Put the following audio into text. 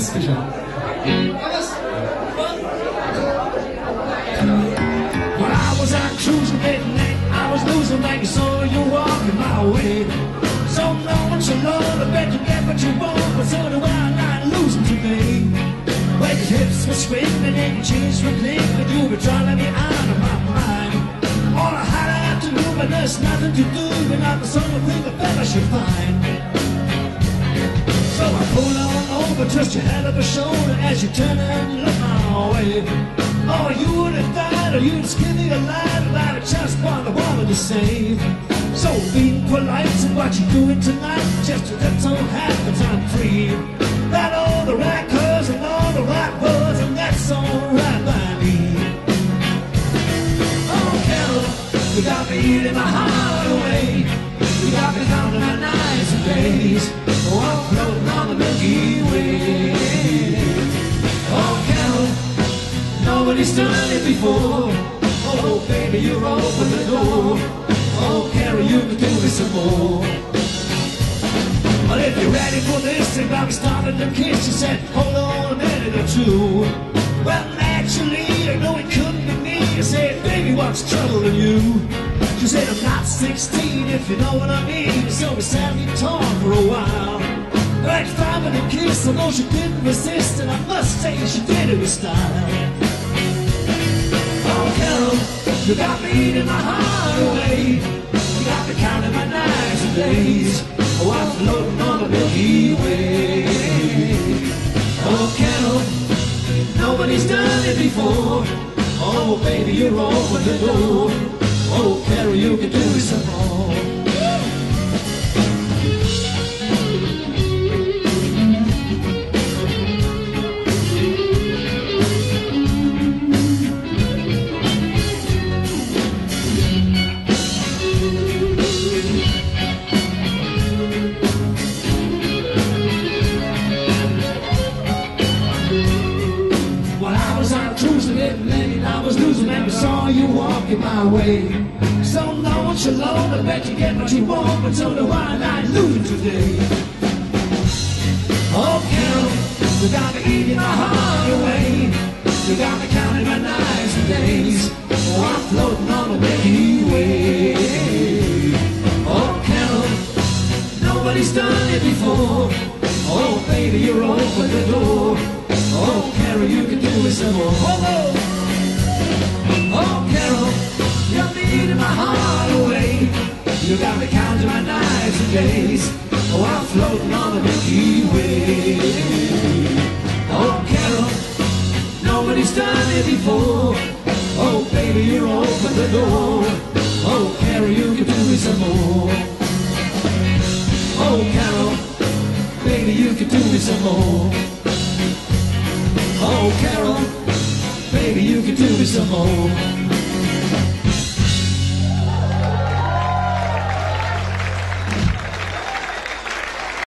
When I was out cruising at night, I was losing like you saw you walking my way. So no one should know, I bet you get what you want, but so do I, not losing today. When your hips were screaming and your cheeks were clicking, you were driving me out of my mind. All I had to do, but there's nothing to do, and not the sort of thing a fella should find. So I pulled on touched your head up a shoulder as you turn and looked my way. Oh, you would have died, or you'd just give me alive about a just what I wanted to say. So be polite to what you're doing tonight, just to let so happens I'm free. That all the right curves and all the right words, and that's alright by me. Oh, Carol, you got me eating my heart away. You got me counting my nights and days. Oh, I'm floating on nobody's done it before. Oh, baby, you're open the door. Oh, Carol, you can do me some more. But if you're ready for this, got me starting to kiss. She said, hold on a minute or two. Well, naturally, I know it couldn't be me. I said, baby, what's troubling you? She said, I'm not 16, if you know what I mean. So we sat and talked for a while. Right five and a kiss, although she didn't resist, and I must say she did it with style. You got me eating my heart away. You got me counting my nights and days. Oh, I'm floating on the Milky Way. Oh, Carol, nobody's done it before. Oh, baby, you're open the door. Oh, Carol, you can do it some more. Late, I was losing and I saw you walking my way. So no one should loan, I bet you get what you want, but so do I, I losing today. Oh, Carol, you got me eating my heart away. You got me counting my nights and days. Oh, I'm floating on the Milky Way. Oh, Carol, nobody's done it before. Oh, baby, you're open the door. Oh, Carol, you can do it some more. Oh, oh, Carol, you're leading my heart away. You got me counting my nights and days. Oh, I'm floating on the Milky Way. Oh, Carol, nobody's done it before. Oh, baby, you're open the door. Oh, Carol, you can you can do me some more.